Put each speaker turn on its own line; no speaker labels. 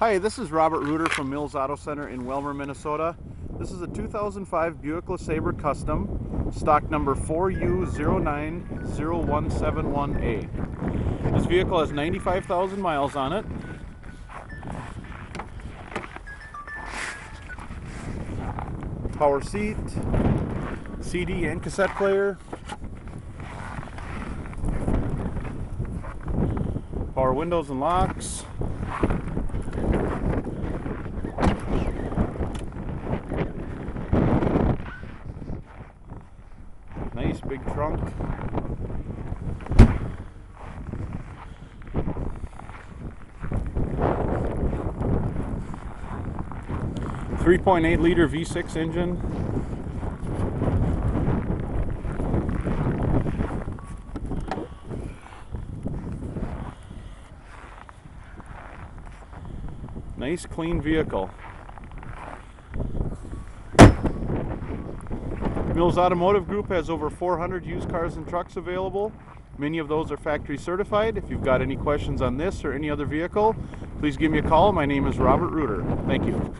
Hi, this is Robert Reuter from Mills Auto Center in Willmar, Minnesota. This is a 2005 Buick LeSabre Custom, stock number 4U090171A. This vehicle has 95,000 miles on it. Power seat, CD and cassette player, power windows and locks, Nice big trunk. Three point eight liter V six engine. Nice clean vehicle. Mills Automotive Group has over 400 used cars and trucks available. Many of those are factory certified. If you've got any questions on this or any other vehicle, please give me a call. My name is Robert Reuter. Thank you.